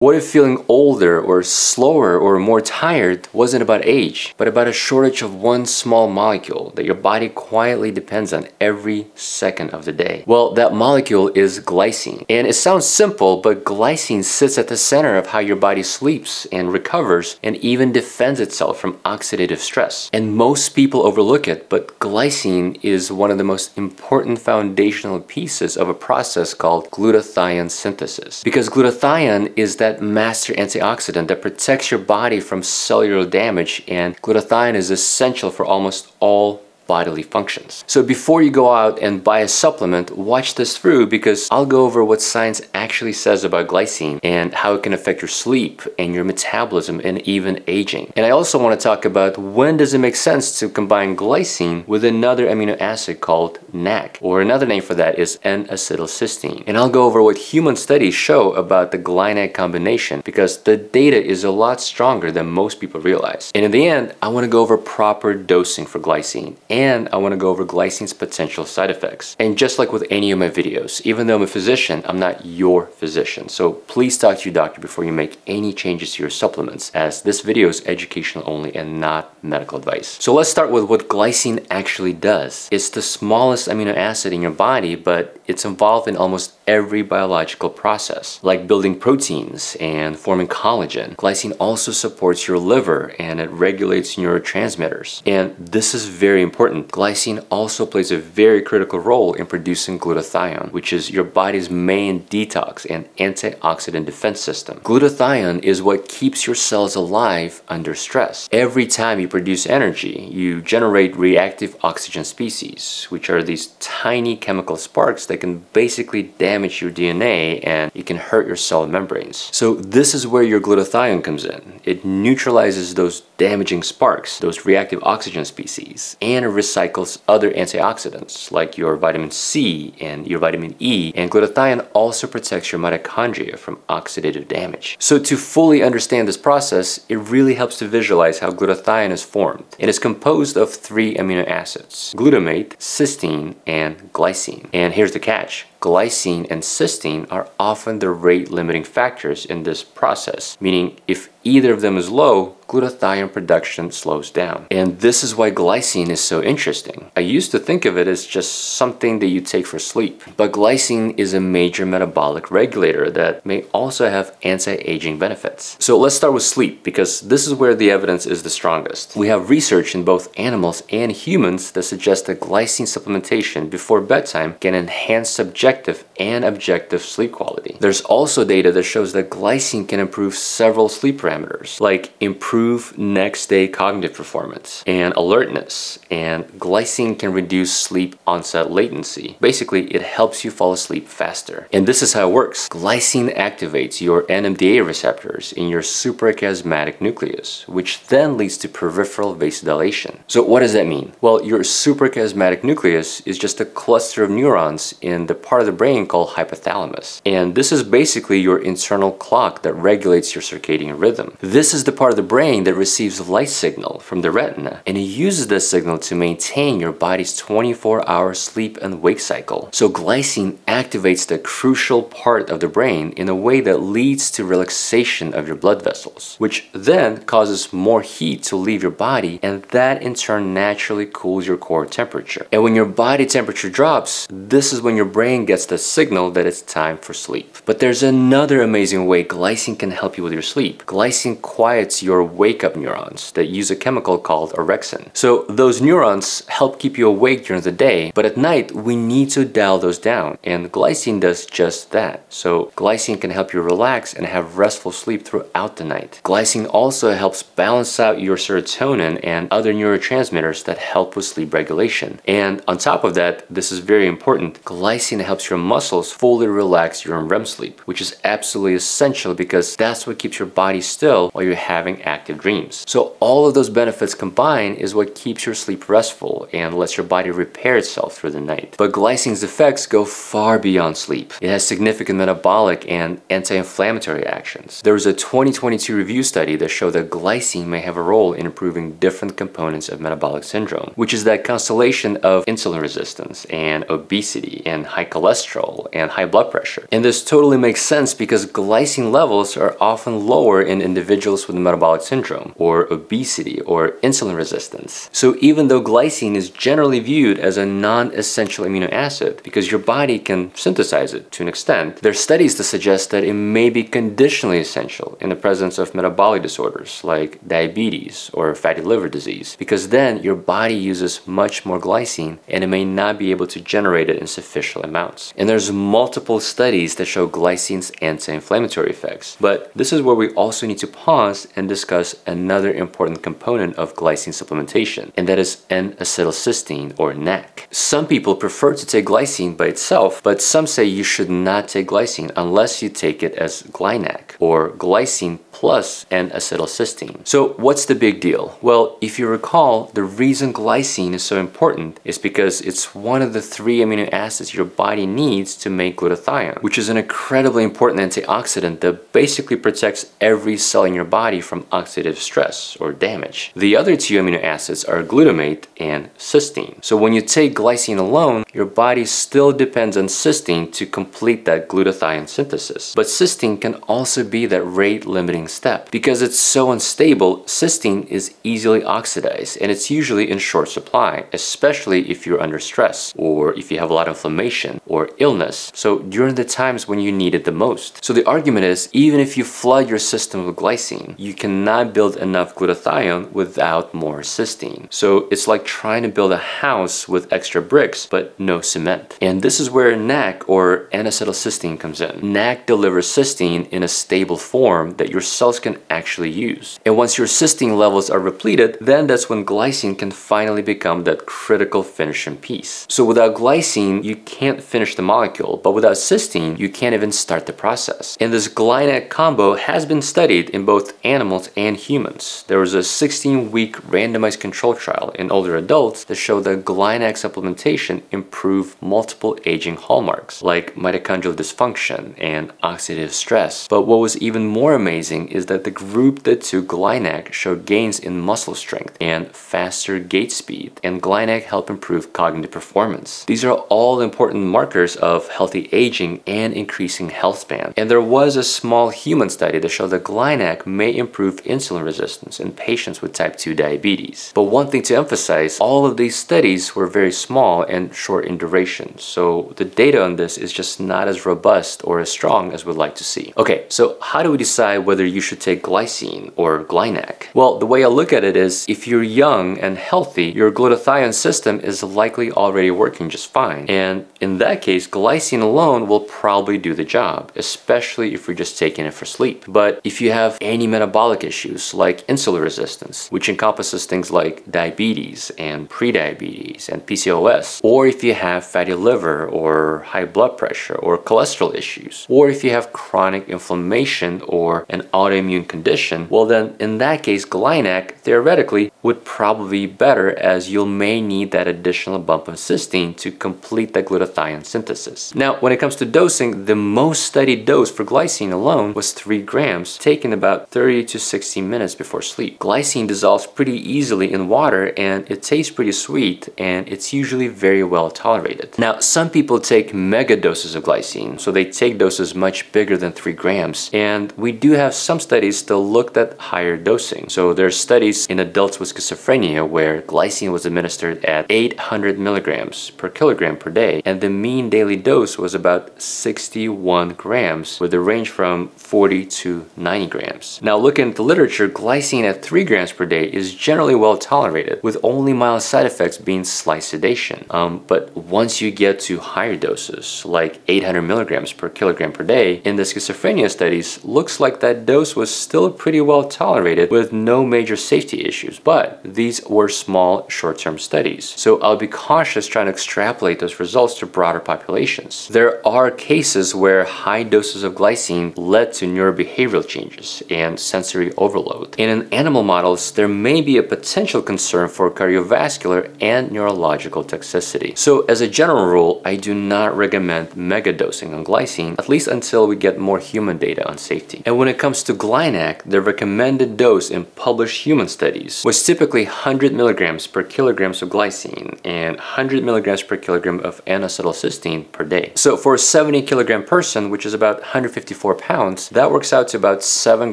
What if feeling older or slower or more tired wasn't about age, but about a shortage of one small molecule that your body quietly depends on every second of the day? Well, that molecule is glycine. And it sounds simple, but glycine sits at the center of how your body sleeps and recovers and even defends itself from oxidative stress. And most people overlook it, but glycine is one of the most important foundational pieces of a process called glutathione synthesis. Because glutathione is that that master antioxidant that protects your body from cellular damage and glutathione is essential for almost all bodily functions. So before you go out and buy a supplement, watch this through because I'll go over what science actually says about glycine and how it can affect your sleep and your metabolism and even aging. And I also want to talk about when does it make sense to combine glycine with another amino acid called NAC, or another name for that is N-acetylcysteine. And I'll go over what human studies show about the GlyNAC combination because the data is a lot stronger than most people realize. And in the end, I want to go over proper dosing for glycine and I want to go over glycine's potential side effects. And just like with any of my videos, even though I'm a physician, I'm not your physician. So please talk to your doctor before you make any changes to your supplements as this video is educational only and not medical advice. So let's start with what glycine actually does. It's the smallest amino acid in your body, but it's involved in almost every biological process, like building proteins and forming collagen. Glycine also supports your liver and it regulates neurotransmitters. And this is very important glycine also plays a very critical role in producing glutathione, which is your body's main detox and antioxidant defense system. Glutathione is what keeps your cells alive under stress. Every time you produce energy, you generate reactive oxygen species, which are these tiny chemical sparks that can basically damage your DNA and it can hurt your cell membranes. So this is where your glutathione comes in. It neutralizes those damaging sparks, those reactive oxygen species, and recycles other antioxidants like your vitamin C and your vitamin E. And glutathione also protects your mitochondria from oxidative damage. So to fully understand this process, it really helps to visualize how glutathione is formed. It is composed of three amino acids, glutamate, cysteine, and glycine. And here's the catch glycine and cysteine are often the rate limiting factors in this process, meaning if either of them is low, glutathione production slows down. And this is why glycine is so interesting. I used to think of it as just something that you take for sleep, but glycine is a major metabolic regulator that may also have anti-aging benefits. So let's start with sleep because this is where the evidence is the strongest. We have research in both animals and humans that suggests that glycine supplementation before bedtime can enhance subjective and objective sleep quality. There's also data that shows that glycine can improve several sleep parameters, like improve next day cognitive performance and alertness, and glycine can reduce sleep onset latency. Basically, it helps you fall asleep faster. And this is how it works. Glycine activates your NMDA receptors in your suprachiasmatic nucleus, which then leads to peripheral vasodilation. So what does that mean? Well, your suprachiasmatic nucleus is just a cluster of neurons in the part part of the brain called hypothalamus. And this is basically your internal clock that regulates your circadian rhythm. This is the part of the brain that receives light signal from the retina and it uses this signal to maintain your body's 24 hour sleep and wake cycle. So glycine activates the crucial part of the brain in a way that leads to relaxation of your blood vessels, which then causes more heat to leave your body and that in turn naturally cools your core temperature. And when your body temperature drops, this is when your brain gets the signal that it's time for sleep. But there's another amazing way glycine can help you with your sleep. Glycine quiets your wake-up neurons that use a chemical called orexin. So those neurons help keep you awake during the day, but at night we need to dial those down and glycine does just that. So glycine can help you relax and have restful sleep throughout the night. Glycine also helps balance out your serotonin and other neurotransmitters that help with sleep regulation. And on top of that, this is very important, glycine helps your muscles fully relax during REM sleep, which is absolutely essential because that's what keeps your body still while you're having active dreams. So all of those benefits combined is what keeps your sleep restful and lets your body repair itself through the night. But glycine's effects go far beyond sleep. It has significant metabolic and anti-inflammatory actions. There was a 2022 review study that showed that glycine may have a role in improving different components of metabolic syndrome, which is that constellation of insulin resistance and obesity and high cholesterol and high blood pressure. And this totally makes sense because glycine levels are often lower in individuals with metabolic syndrome or obesity or insulin resistance. So even though glycine is generally viewed as a non-essential amino acid because your body can synthesize it to an extent, there are studies to suggest that it may be conditionally essential in the presence of metabolic disorders like diabetes or fatty liver disease because then your body uses much more glycine and it may not be able to generate it in sufficient amounts. And there's multiple studies that show glycine's anti-inflammatory effects. But this is where we also need to pause and discuss another important component of glycine supplementation, and that is N-acetylcysteine or NAC. Some people prefer to take glycine by itself, but some say you should not take glycine unless you take it as GlyNAC or glycine plus N-acetylcysteine. So what's the big deal? Well, if you recall, the reason glycine is so important is because it's one of the three amino acids your body needs to make glutathione, which is an incredibly important antioxidant that basically protects every cell in your body from oxidative stress or damage. The other two amino acids are glutamate and cysteine. So when you take glycine alone, your body still depends on cysteine to complete that glutathione synthesis. But cysteine can also be that rate limiting step. Because it's so unstable, cysteine is easily oxidized and it's usually in short supply, especially if you're under stress or if you have a lot of inflammation or illness. So during the times when you need it the most. So the argument is even if you flood your system with glycine, you cannot build enough glutathione without more cysteine. So it's like trying to build a house with extra bricks but no cement. And this is where NAC or N-acetylcysteine comes in. NAC delivers cysteine in a stable form that your cells can actually use. And once your cysteine levels are repleted, then that's when glycine can finally become that critical finishing piece. So without glycine, you can't finish the molecule, but without cysteine, you can't even start the process. And this GlyNAC combo has been studied in both animals and humans. There was a 16-week randomized control trial in older adults that showed that GlyNAC supplementation improved multiple aging hallmarks, like mitochondrial dysfunction and oxidative stress. But what was even more amazing is that the group that took GlyNAC showed gains in muscle strength and faster gait speed, and GlyNAC helped improve cognitive performance. These are all important markers of healthy aging and increasing health span. And there was a small human study that showed that GlyNAC may improve insulin resistance in patients with type 2 diabetes. But one thing to emphasize, all of these studies were very small and short in duration. So the data on this is just not as robust or as strong as we'd like to see. Okay, so how do we decide whether you should take glycine or GlyNAC? Well, the way I look at it is if you're young and healthy, your glutathione system is likely already working just fine. And in that case, glycine alone will probably do the job, especially if you're just taking it for sleep. But if you have any metabolic issues like insulin resistance, which encompasses things like diabetes and prediabetes and PCOS, or if you have fatty liver or high blood pressure or cholesterol issues, or if you have chronic inflammation or an autoimmune condition, well then in that case GlyNAC theoretically would probably be better as you may need that additional bump of cysteine to complete the glutathione synthesis. Now when it comes to dosing, the most studied dose for glycine alone was 3 grams taken about 30 to 60 minutes before sleep. Glycine dissolves pretty easily in water and it tastes pretty sweet and it's usually very well tolerated. Now some people take mega doses of glycine, so they take doses much bigger than 3 grams and we do have some studies that looked at higher dosing. So there are studies in adults with schizophrenia where glycine was administered at 800 milligrams per kilogram per day and the mean daily dose was about 61 grams with a range from 40 to 90 grams. Now looking at the literature, glycine at 3 grams per day is generally well tolerated with only mild side effects being slight sedation. Um, but once you get to higher doses like 800 milligrams per kilogram per day, in the schizophrenia studies looks like that dose was still pretty well tolerated with no major safety issues. But But these were small short-term studies, so I'll be cautious trying to extrapolate those results to broader populations. There are cases where high doses of glycine led to neurobehavioral changes and sensory overload. And in animal models, there may be a potential concern for cardiovascular and neurological toxicity. So as a general rule, I do not recommend megadosing on glycine, at least until we get more human data on safety. And when it comes to Glynac, the recommended dose in published human studies was typically 100 milligrams per kilograms of glycine and 100 milligrams per kilogram of N-acetylcysteine per day. So for a 70 kilogram person, which is about 154 pounds, that works out to about 7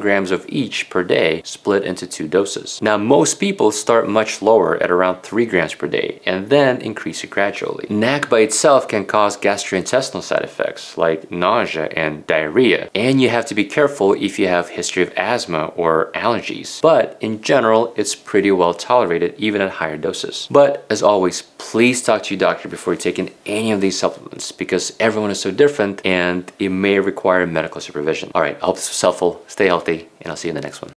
grams of each per day split into two doses. Now most people start much lower at around 3 grams per day and then increase it gradually. NAC by itself can cause gastrointestinal side effects like nausea and diarrhea and you have to be careful if you have history of asthma or allergies. But in general, it's pretty well tolerated even at higher doses. But as always, please talk to your doctor before taking any of these supplements because everyone is so different and it may require medical supervision. All right, I hope this was helpful. Stay healthy and I'll see you in the next one.